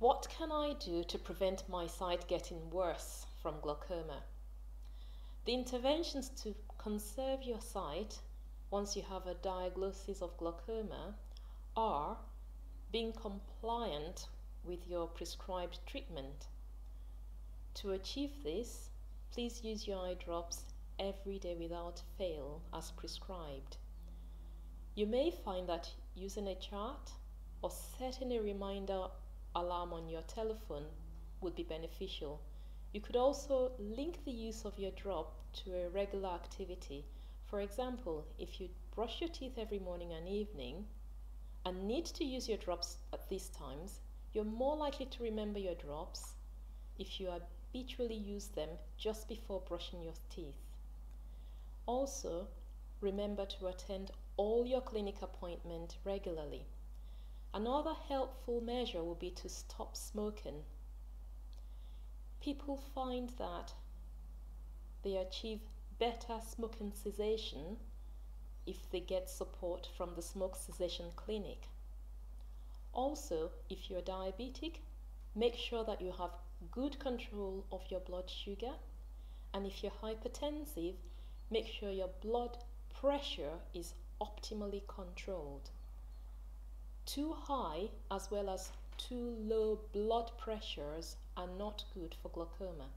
What can I do to prevent my sight getting worse from glaucoma? The interventions to conserve your sight once you have a diagnosis of glaucoma are being compliant with your prescribed treatment. To achieve this, please use your eye drops every day without fail as prescribed. You may find that using a chart or setting a reminder alarm on your telephone would be beneficial. You could also link the use of your drop to a regular activity. For example, if you brush your teeth every morning and evening and need to use your drops at these times, you're more likely to remember your drops if you habitually use them just before brushing your teeth. Also, remember to attend all your clinic appointments regularly. Another helpful measure will be to stop smoking. People find that they achieve better smoking cessation if they get support from the smoke cessation clinic. Also, if you're diabetic, make sure that you have good control of your blood sugar. And if you're hypertensive, make sure your blood pressure is optimally controlled. Too high as well as too low blood pressures are not good for glaucoma.